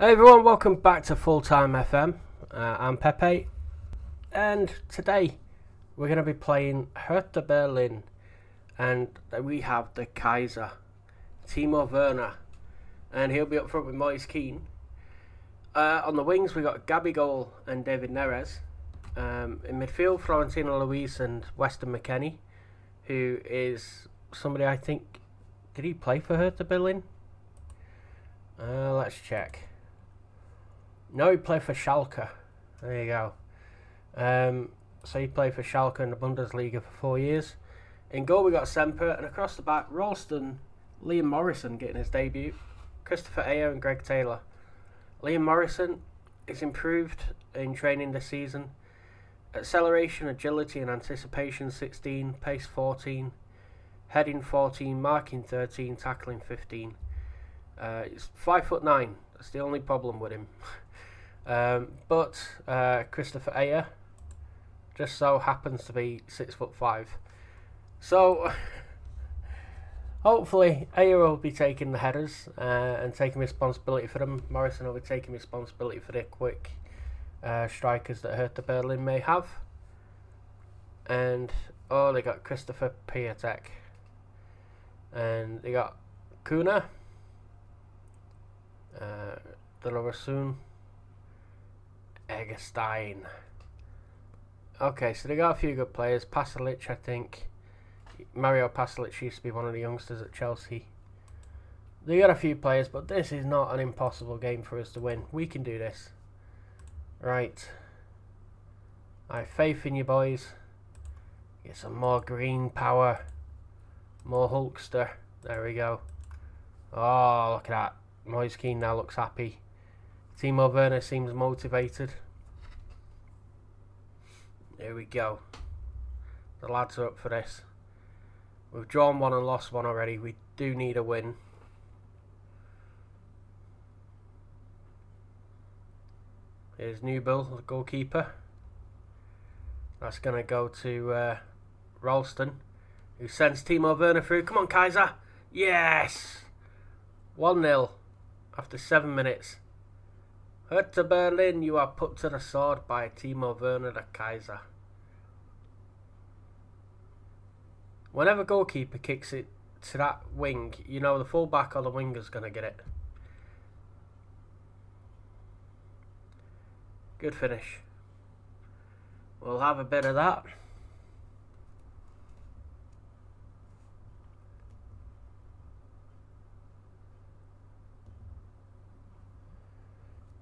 Hey everyone, welcome back to Full Time FM. Uh, I'm Pepe, and today we're going to be playing Hertha Berlin, and we have the Kaiser, Timo Werner, and he'll be up front with Moise Kean. Uh, on the wings, we got Gabigol and David Neres. Um, in midfield, Florentino Luis and Weston McKennie, who is somebody I think. Did he play for Hertha Berlin? Uh, let's check. No, he played for Schalke. There you go. Um, so he played for Schalke in the Bundesliga for four years. In goal, we got Semper, and across the back, Ralston, Liam Morrison getting his debut, Kristoffer Ajer, and Greg Taylor. Liam Morrison is improved in training this season. Acceleration, agility, and anticipation 16, pace 14, heading 14, marking 13, tackling 15. Uh, he's five foot nine. That's the only problem with him. um, but uh, Kristoffer Ajer just so happens to be six foot five. So hopefully Ajer will be taking the headers uh, and taking responsibility for them. Morrison will be taking responsibility for the quick uh, strikers that Hertha Berlin may have. And oh, they got Christopher Piatek, and they got Cunha uh, Dilrosun, Eggestein. Okay, so they got a few good players. Pasalic, I think. Mario Pasalic used to be one of the youngsters at Chelsea. They got a few players, but this is not an impossible game for us to win. We can do this. Right. I have faith in you boys. Get some more green power. More Hulkster. There we go. Oh, look at that. Moise Kean now looks happy. Timo Werner seems motivated. Here we go. The lads are up for this. We've drawn one and lost one already. We do need a win. Here's Nübel, the goalkeeper. That's going to go to uh, Ralston, who sends Timo Werner through. Come on, Kaiser. Yes! 1 0 after 7 minutes. Hertha Berlin, you are put to the sword by Timo Werner the Kaiser. Whenever goalkeeper kicks it to that wing, you know the fullback or the winger's going to get it. Good finish. We'll have a bit of that.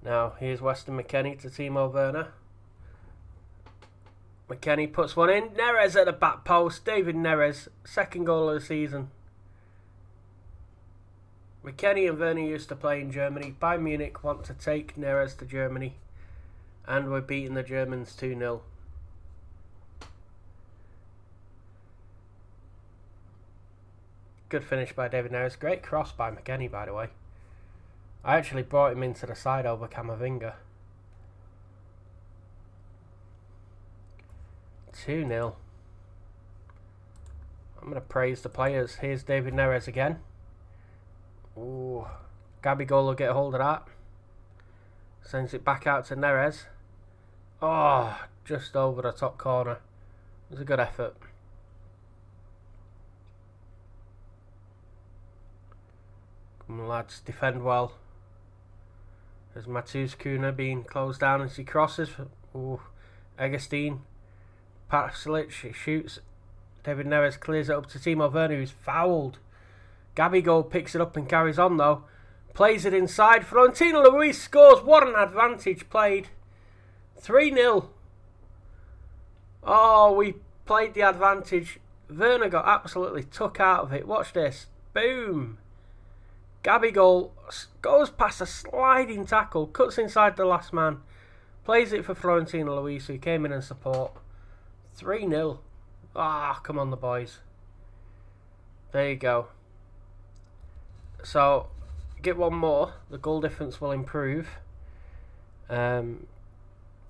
Now, here's Weston McKennie to Timo Werner. McKennie puts one in. Neres at the back post. David Neres, second goal of the season. McKennie and Werner used to play in Germany. Bayern Munich want to take Neres to Germany. And we're beating the Germans 2 0. Good finish by David Neres. Great cross by McKennie, by the way. I actually brought him into the side over Camavinga. 2 0. I'm going to praise the players. Here's David Neres again. Ooh. Gabigol will get a hold of that. Sends it back out to Neres. Oh, just over the top corner. It was a good effort. Come on, lads, defend well. There's Matheus Cunha being closed down as he crosses. Ooh, Eggestein. Pasalic shoots. David Neres clears it up to Timo Werner who's fouled. Gabigol picks it up and carries on though. Plays it inside. Florentino Luis scores. What an advantage played. 3 0. Oh, we played the advantage. Werner got absolutely took out of it. Watch this. Boom. Gabigol goes past a sliding tackle, cuts inside the last man, plays it for Florentino Luis, who came in and support. 3 0. Ah, come on, the boys. There you go. So, get one more. The goal difference will improve. Um,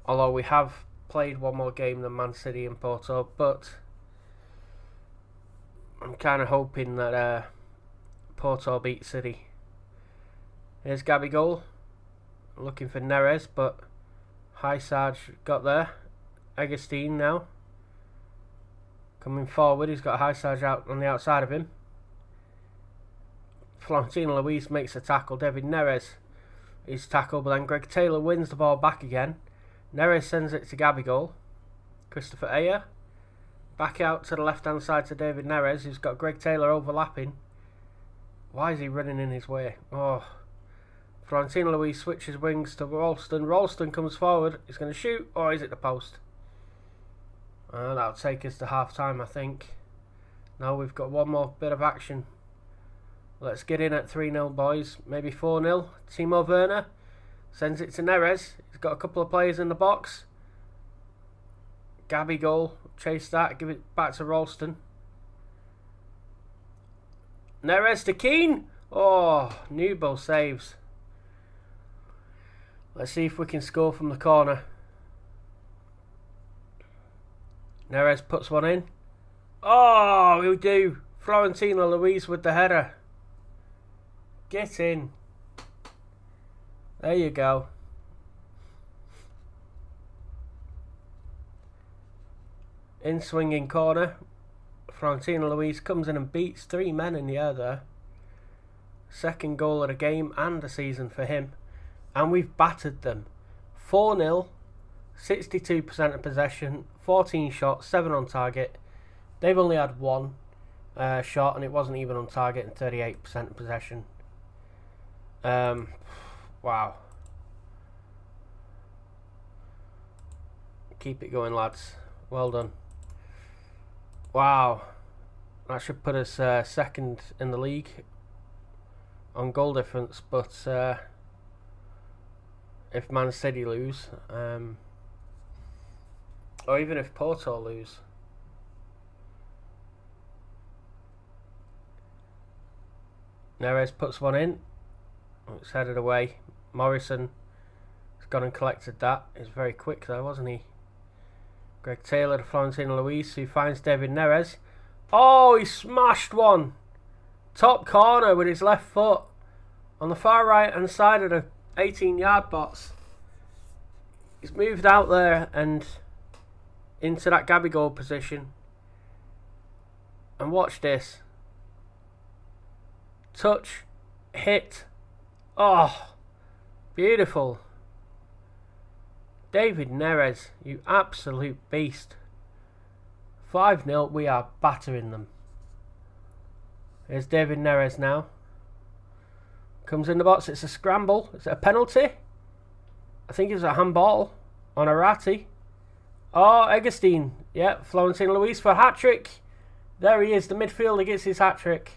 although we have played one more game than Man City and Porto, but I'm kind of hoping that. Uh, Porto beat City. Here's Gabigol. looking for Neres, but High Sarge got there. Agustin now. Coming forward, he's got High Sarge out on the outside of him. Florentino Luis makes a tackle. David Neres is tackled, but then Greg Taylor wins the ball back again. Neres sends it to Gabigol. Kristoffer Ajer. Back out to the left hand side to David Neres, who's got Greg Taylor overlapping. Why is he running in his way? Oh. Florentino Luis switches wings to Ralston. Ralston comes forward. He's going to shoot. Or is it the post? Uh, that'll take us to half time, I think. Now we've got one more bit of action. Let's get in at 3 0, boys. Maybe 4 0. Timo Werner sends it to Neres. He's got a couple of players in the box. Gabby Gabigol, chase that, give it back to Ralston. Neres to Kean. Oh, Nübel saves. Let's see if we can score from the corner. Neres puts one in. Oh, we do. Florentino Luis with the header. Get in. There you go. In swinging corner. Florentino Luis comes in and beats three men in the air there. Second goal of the game and the season for him. And we've battered them. 4 0, 62% of possession, 14 shots, 7 on target. They've only had one uh, shot and it wasn't even on target and 38% of possession. Um, wow. Keep it going, lads. Well done. Wow. That should put us uh, second in the league on goal difference, but uh, if Man City lose, um, or even if Porto lose, Neres puts one in. Oh, it's headed away. Morrison has gone and collected that. He's very quick though, wasn't he? Greg Taylor to Florentino Luis, who finds David Neres. Oh, he smashed one. Top corner with his left foot on the far right hand side of the 18 yard box. He's moved out there and into that Gabby Gabigol position. And watch this. Touch, hit. Oh, beautiful. David Neres, you absolute beast. 5 0, we are battering them. Here's David Neres now. Comes in the box, it's a scramble. Is it a penalty? I think it's a handball on Arati. Oh, Agustin. Yeah, Florentino Luis for hat trick. There he is, the midfielder gets his hat trick.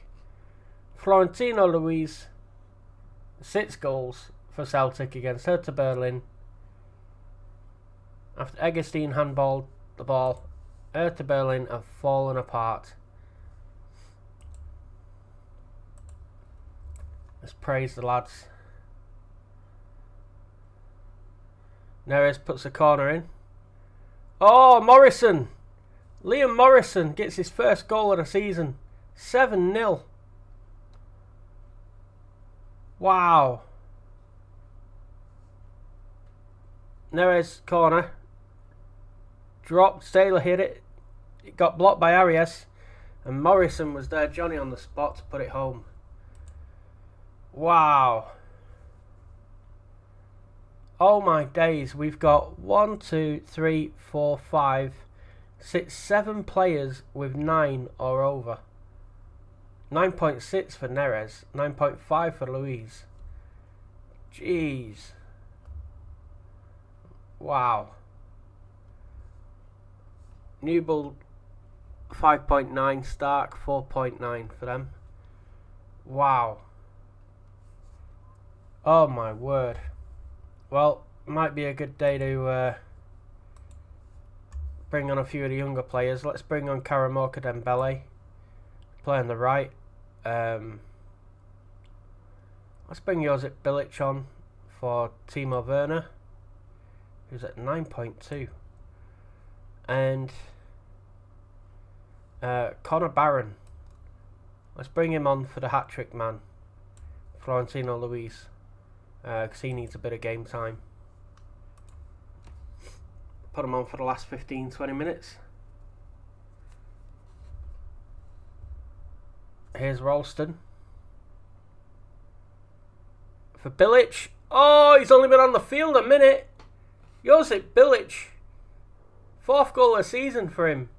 Florentino Luis, six goals for Celtic against Hertha Berlin. After Agustin handballed the ball, Hertha Berlin have fallen apart. Let's praise the lads. Neres puts a corner in. Oh, Morrison! Liam Morrison gets his first goal of the season. 7 0. Wow. Neres corner. Dropped. Taylor hit it. It got blocked by Arias. And Morrison was there, Johnny on the spot to put it home. Wow. Oh my days, we've got one, two, three, four, five, six, seven players with nine or over. 9.6 for Neres, 9.5 for Luis. Jeez. Wow. Nübel 5.9, Stark 4.9 for them. Wow. Oh my word. Well, might be a good day to uh, bring on a few of the younger players. Let's bring on Karamoko Dembele. Play on the right. Um, let's bring Josip Bilic on for Timo Werner, who's at 9.2. And uh, Connor Barron. Let's bring him on for the hat trick man, Florentino Luis. Because uh, he needs a bit of game time. Put him on for the last 15 20 minutes. Here's Ralston. For Bilic. Oh, he's only been on the field a minute. Josip Bilic. Fourth goal of the season for him.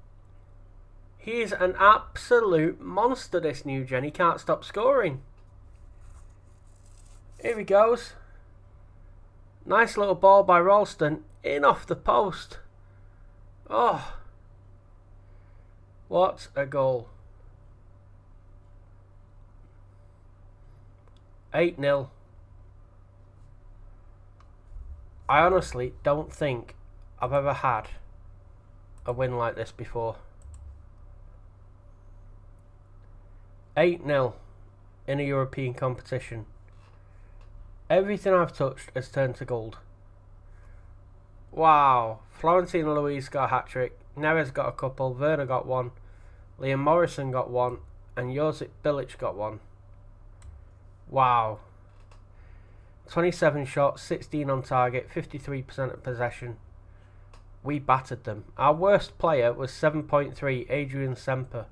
He's an absolute monster, this new gen. He can't stop scoring. Here he goes. Nice little ball by Ralston. In off the post. Oh. What a goal. 8 0. I honestly don't think I've ever had a win like this before. 8 0 in a European competition. Everything I've touched has turned to gold. Wow. Florentino Luis got a hat trick. Neres got a couple. Werner got one. Liam Morrison got one. And Josip Bilic got one. Wow. 27 shots, 16 on target, 53% of possession. We battered them. Our worst player was 7.3, Adrian Semper.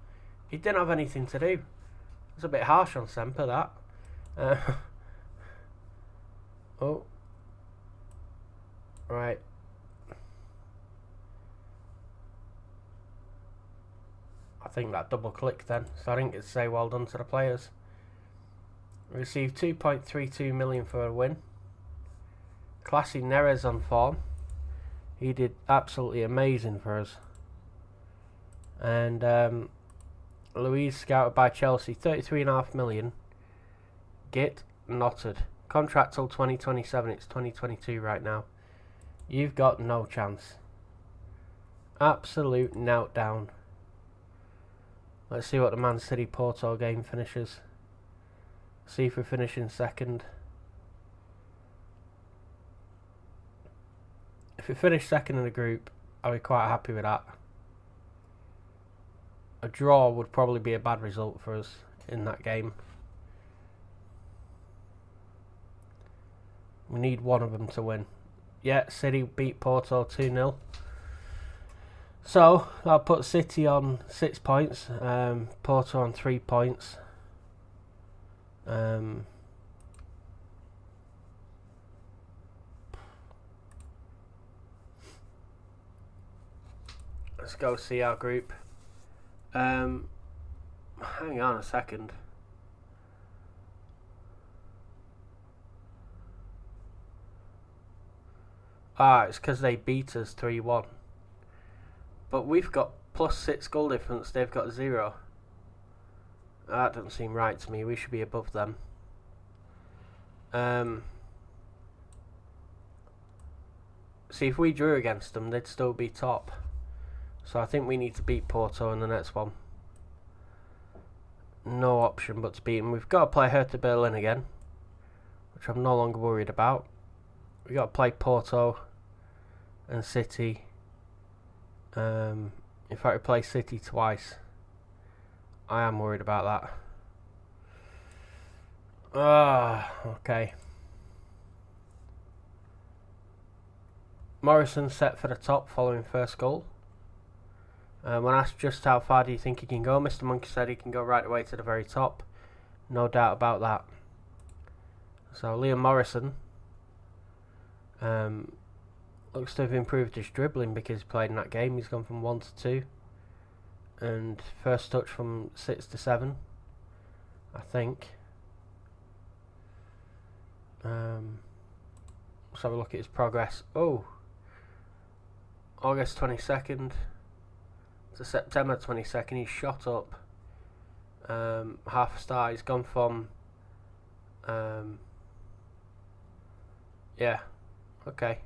He didn't have anything to do. It's a bit harsh on Semper, that. Uh, oh. Right. I think that double click then, so I think it's say well done to the players. Received 2.32 million for a win. Classy Neres on form. He did absolutely amazing for us. And um, Luis scouted by Chelsea, 33.5 million. Get knotted. Contract till 2027. It's 2022 right now. You've got no chance. Absolute meltdown. Let's see what the Man City Porto game finishes. See if we finish in second. If we finish second in the group, I'll be quite happy with that. A draw would probably be a bad result for us in that game. We need one of them to win. Yeah, City beat Porto 2-0. So, I'll put City on 6 points, um, Porto on 3 points. Um, let's go see our group. Um, hang on a second. Ah, it's because they beat us 3 1. But we've got plus 6 goal difference, they've got 0. That doesn't seem right to me. We should be above them. Um, see, if we drew against them, they'd still be top. So I think we need to beat Porto in the next one. No option but to beat them. We've got to play Hertha Berlin again, which I'm no longer worried about. We've got to play Porto and City. Um, in fact, we play City twice. I am worried about that. Ah, okay. Morrison set for the top following first goal. Uh, when asked just how far do you think he can go, Mr. Monkey said he can go right away to the very top. No doubt about that. So Liam Morrison um, looks to have improved his dribbling because he played in that game. He's gone from 1 to 2 and first touch from 6 to 7 I think. Um, let's have a look at his progress. Oh August 22nd to September 22nd he's shot up. Um, half a star he's gone from um, yeah okay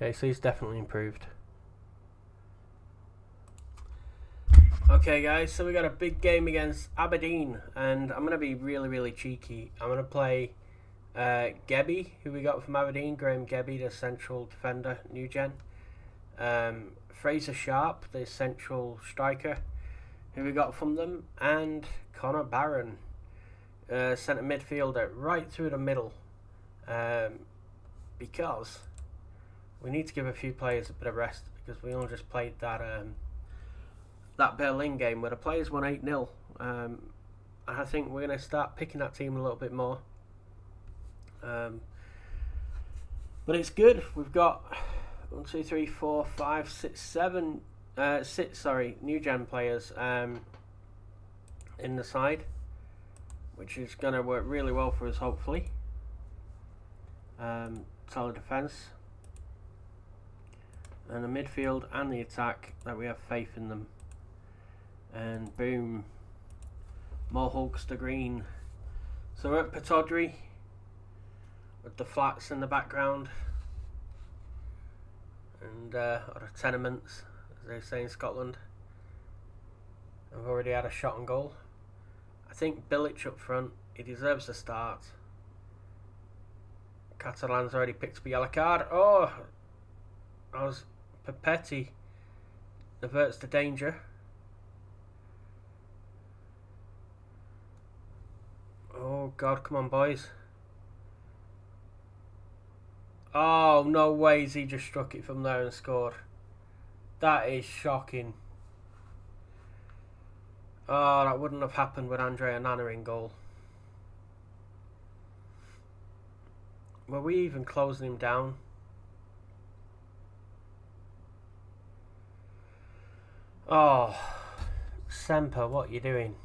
Okay, so he's definitely improved. Okay guys, so we got a big game against Aberdeen and I'm going to be really really cheeky. I'm going to play uh, Gebbie, who we got from Aberdeen, Graham Gebbie, the central defender, new gen. Um, Fraser Sharp, the central striker, who we got from them, and Connor Barron, uh, centre midfielder, right through the middle, um, because we need to give a few players a bit of rest because we only just played that um, that Berlin game where the players won eight 0 um, I think we're going to start picking that team a little bit more. Um, but it's good. We've got one, two, three, four, five, six, seven, uh, six. Sorry, new gen players um, in the side, which is going to work really well for us. Hopefully, um, solid defense and the midfield and the attack that we have faith in them. And boom, more to green. So we're at Pittodrie with the flats in the background and uh, or tenements, as they say in Scotland. I've already had a shot on goal. I think Bilic up front, he deserves a start. Catalan's already picked up a yellow card. Oh, I was Papetti averts the danger. Oh god, come on boys. Oh, no ways he just struck it from there and scored. That is shocking. Oh, that wouldn't have happened with Andre Onana in goal. Were we even closing him down? Oh, Semper, what are you doing?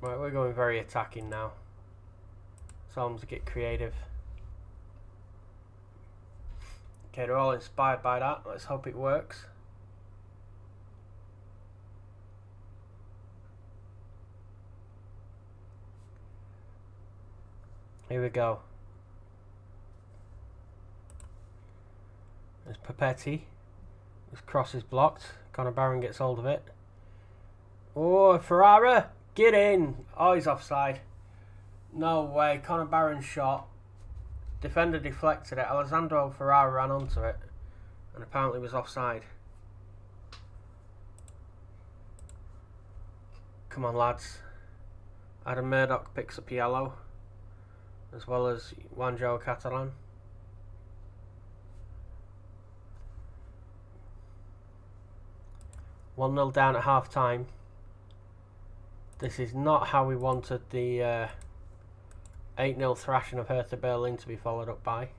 Right, we're going very attacking now. Psalms get creative. Okay, they're all inspired by that. Let's hope it works. Here we go. There's Papetti. His cross is blocked. Connor Barron gets hold of it. Oh, Ferrara! Get in! Oh, he's offside. No way. Connor Barron shot. Defender deflected it. Alessandro Ferrara ran onto it. And apparently was offside. Come on, lads. Adam Murdoch picks up yellow. As well as Juanjo Catalan. 1 0 down at half time. This is not how we wanted the uh, 8 0 thrashing of Hertha Berlin to be followed up by.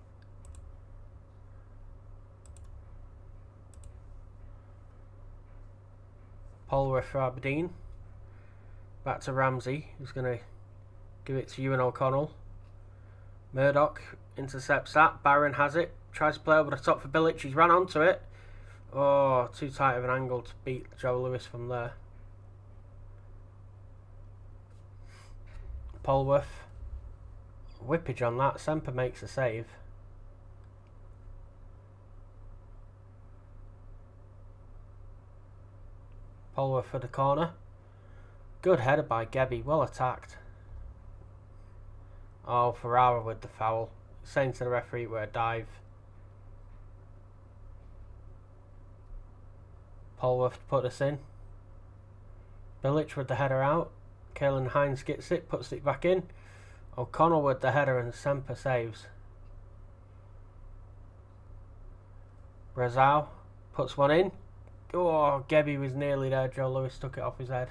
Polworth for. Back to Ramsey, who's going to give it to Ewan O'Connell. Murdoch intercepts that. Barron has it. Tries to play over the top for Bilic. He's ran onto it. Oh, too tight of an angle to beat Joe Lewis from there. Polworth. Whippage on that. Semper makes a save. Polworth for the corner. Good header by Gebby. Well attacked. Oh, Ferrara with the foul. Saying to the referee, we're a dive. Polworth put us in. Bilic with the header out. Kalen Hines gets it, puts it back in. O'Connell with the header and Semper saves. Brasao puts one in. Oh, Gebby was nearly there. Joe Lewis took it off his head.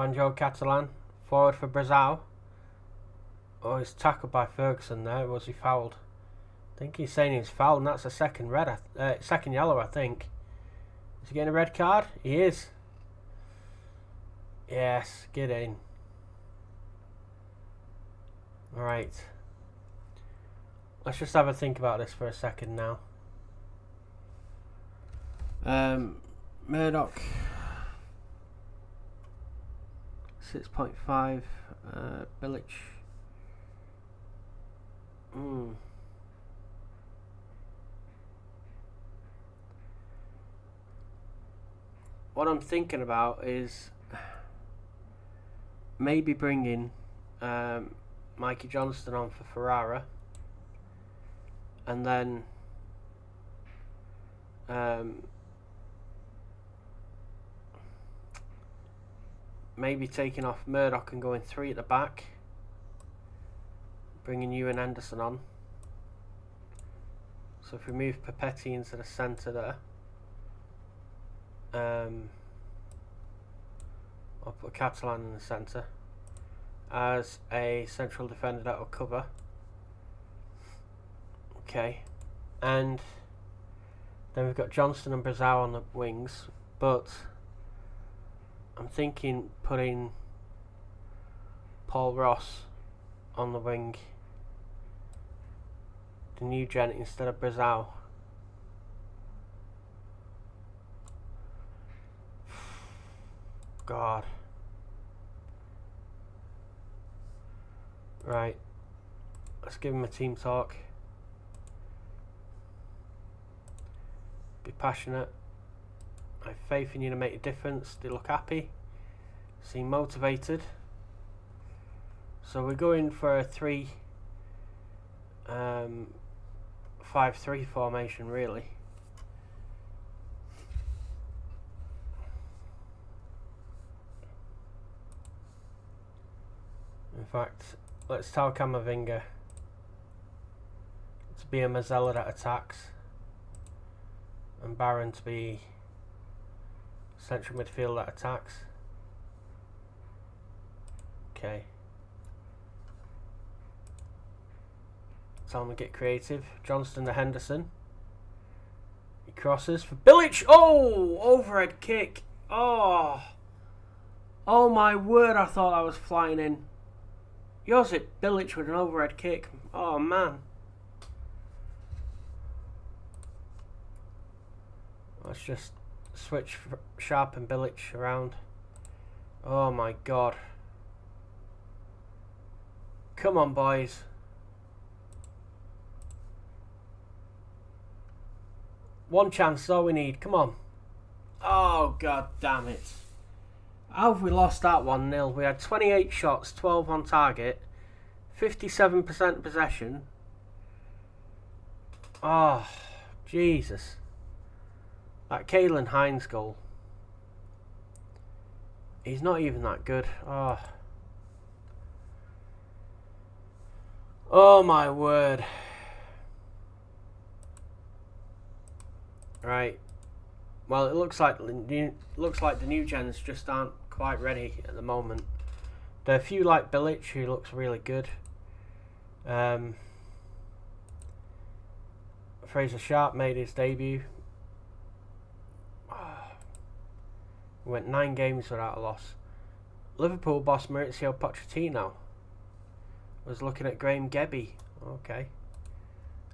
Juanjo Catalan, forward for Brazil. Oh, he's tackled by Ferguson there. Was he fouled? I think he's saying he's fouled, and that's a second red, uh, second yellow, I think. Is he getting a red card? He is. Yes, get in. Alright. Let's just have a think about this for a second now. Um, Murdoch 6.5 uh. Mm. What I'm thinking about is maybe bringing um, Mikey Johnston on for Ferrara. And then um, maybe taking off Murdoch and going three at the back. Bringing Ewan Henderson on. So if we move Papetti into the centre there. Um, I'll put Catalan in the centre as a central defender that will cover. Okay, and then we've got Johnston and Brasao on the wings, but I'm thinking putting Paul Ross on the wing, the new gen instead of Brasao. God. Right. Let's give him a team talk. Be passionate. I have faith in you to make a difference. They look happy. Seem motivated. So we're going for a three um, five three formation really. In fact, let's tell Camavinga to be a Mezzala that attacks and Barron to be central midfield that attacks. Okay. Tell them to get creative. Johnston to Henderson. He crosses for Bilic. Oh! Overhead kick. Oh! Oh my word, I thought I was flying in. Josip Bilic with an overhead kick. Oh man. Let's just switch Sharp and Bilic around. Oh my god. Come on, boys. One chance, all we need. Come on. Oh, god damn it. How have we lost that 1 0? We had 28 shots, 12 on target, 57% possession. Oh, Jesus. That Kaylen Hines goal. He's not even that good. Oh. Oh my word. Right. Well, it looks like looks like the new gens just aren't quite ready at the moment. There are a few like Bilic who looks really good. Um, Fraser Sharp made his debut. We went nine games without a loss. Liverpool boss Mauricio Pochettino was looking at Graham Gebby. Okay.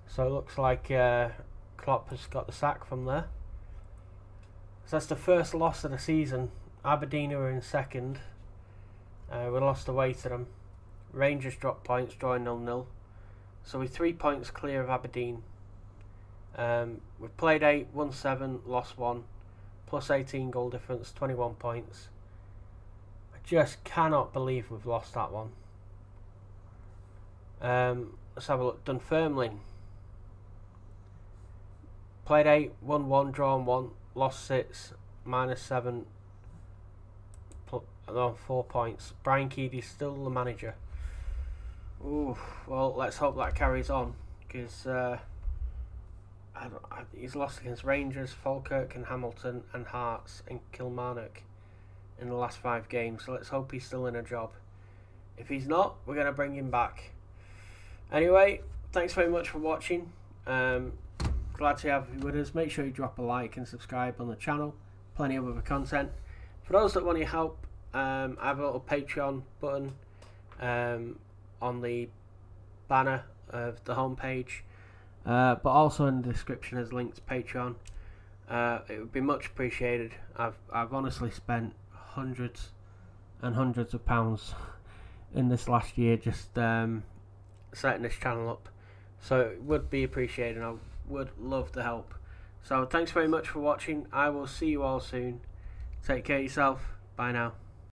So it looks like uh, Klopp has got the sack from there. So that's the first loss of the season. Aberdeen were in second. Uh, we lost away to them. Rangers dropped points, drawing 0 0. So we're three points clear of Aberdeen. Um, we've played 8, won 7, lost 1 plus 18 goal difference, 21 points. I just cannot believe we've lost that one. Um, let's have a look. Dunfermline. Played 8, won 1, drawn 1, lost 6, minus 7, no, 4 points. Brian Keady's still the manager. Ooh, well, let's hope that carries on because. Uh, I I, he's lost against Rangers, Falkirk, and Hamilton, and Hearts, and Kilmarnock in the last five games. So let's hope he's still in a job. If he's not, we're going to bring him back. Anyway, thanks very much for watching. Um, glad to have you with us. Make sure you drop a like and subscribe on the channel. Plenty of other content. For those that want your help, um, I have a little Patreon button um, on the banner of the homepage. Uh, but also in the description is linked Patreon. Uh, it would be much appreciated. I've I've honestly spent hundreds and hundreds of pounds in this last year just um, setting this channel up. So it would be appreciated. I would love the help. So thanks very much for watching. I will see you all soon. Take care yourself. Bye now.